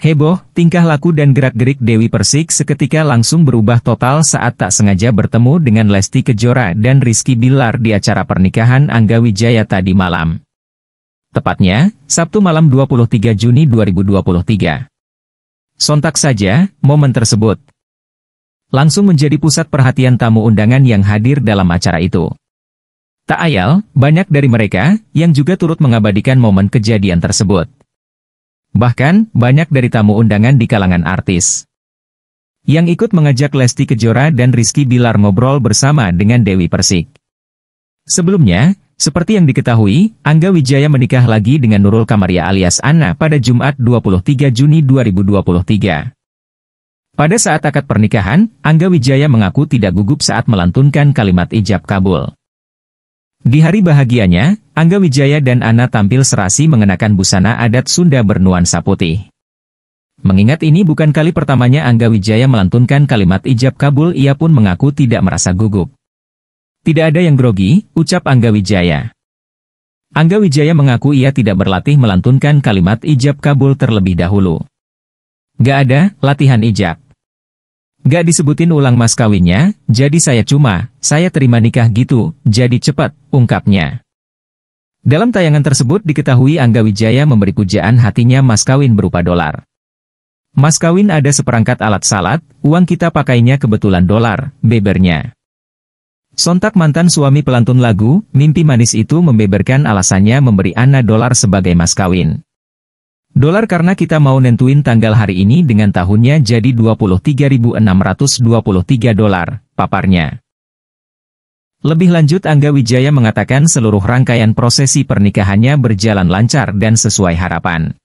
Heboh, tingkah laku dan gerak-gerik Dewi Persik seketika langsung berubah total saat tak sengaja bertemu dengan Lesti Kejora dan Rizky Bilar di acara pernikahan Angga Wijaya tadi malam. Tepatnya, Sabtu malam 23 Juni 2023. Sontak saja, momen tersebut langsung menjadi pusat perhatian tamu undangan yang hadir dalam acara itu. Tak ayal, banyak dari mereka yang juga turut mengabadikan momen kejadian tersebut. Bahkan, banyak dari tamu undangan di kalangan artis. Yang ikut mengajak Lesti Kejora dan Rizky Bilar ngobrol bersama dengan Dewi Persik. Sebelumnya, seperti yang diketahui, Angga Wijaya menikah lagi dengan Nurul Kamaria alias Anna pada Jumat 23 Juni 2023. Pada saat akad pernikahan, Angga Wijaya mengaku tidak gugup saat melantunkan kalimat ijab kabul. Di hari bahagianya, Angga Wijaya dan Ana tampil serasi mengenakan busana adat Sunda bernuansa putih. Mengingat ini bukan kali pertamanya Angga Wijaya melantunkan kalimat ijab kabul ia pun mengaku tidak merasa gugup. Tidak ada yang grogi, ucap Angga Wijaya. Angga Wijaya mengaku ia tidak berlatih melantunkan kalimat ijab kabul terlebih dahulu. Gak ada, latihan ijab. Gak disebutin ulang mas kawinnya, jadi saya cuma, saya terima nikah gitu, jadi cepat, ungkapnya. Dalam tayangan tersebut diketahui Angga Wijaya memberi pujaan hatinya mas kawin berupa dolar. Mas kawin ada seperangkat alat salat, uang kita pakainya kebetulan dolar, bebernya. Sontak mantan suami pelantun lagu, Mimpi Manis itu membeberkan alasannya memberi Ana dolar sebagai mas kawin. Dolar karena kita mau nentuin tanggal hari ini dengan tahunnya jadi 23.623 dolar, paparnya. Lebih lanjut Angga Wijaya mengatakan seluruh rangkaian prosesi pernikahannya berjalan lancar dan sesuai harapan.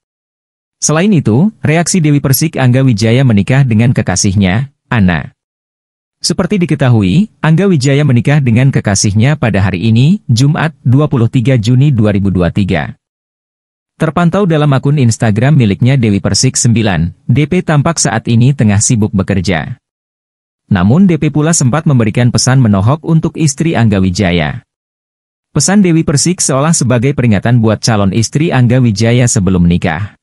Selain itu, reaksi Dewi Persik Angga Wijaya menikah dengan kekasihnya, Ana. Seperti diketahui, Angga Wijaya menikah dengan kekasihnya pada hari ini, Jumat, 23 Juni 2023. Terpantau dalam akun Instagram miliknya Dewi Persik 9, DP tampak saat ini tengah sibuk bekerja. Namun DP pula sempat memberikan pesan menohok untuk istri Angga Wijaya. Pesan Dewi Persik seolah sebagai peringatan buat calon istri Angga Wijaya sebelum nikah.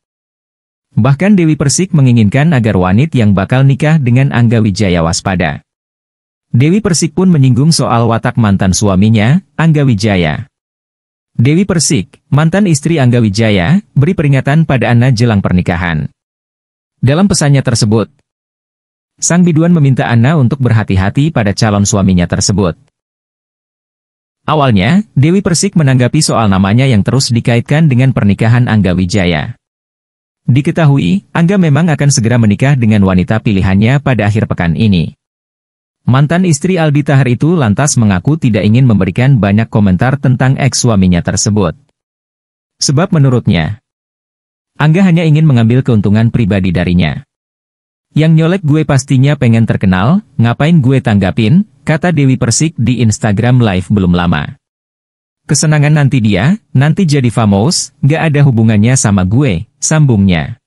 Bahkan Dewi Persik menginginkan agar wanit yang bakal nikah dengan Angga Wijaya waspada. Dewi Persik pun menyinggung soal watak mantan suaminya, Angga Wijaya. Dewi Persik, mantan istri Angga Wijaya, beri peringatan pada Ana jelang pernikahan. Dalam pesannya tersebut, sang biduan meminta Ana untuk berhati-hati pada calon suaminya tersebut. Awalnya, Dewi Persik menanggapi soal namanya yang terus dikaitkan dengan pernikahan Angga Wijaya. Diketahui, Angga memang akan segera menikah dengan wanita pilihannya pada akhir pekan ini. Mantan istri Aldi Tahar itu lantas mengaku tidak ingin memberikan banyak komentar tentang eks-suaminya tersebut. Sebab menurutnya, Angga hanya ingin mengambil keuntungan pribadi darinya. Yang nyolek gue pastinya pengen terkenal, ngapain gue tanggapin, kata Dewi Persik di Instagram Live belum lama. Kesenangan nanti dia, nanti jadi famous, gak ada hubungannya sama gue, sambungnya.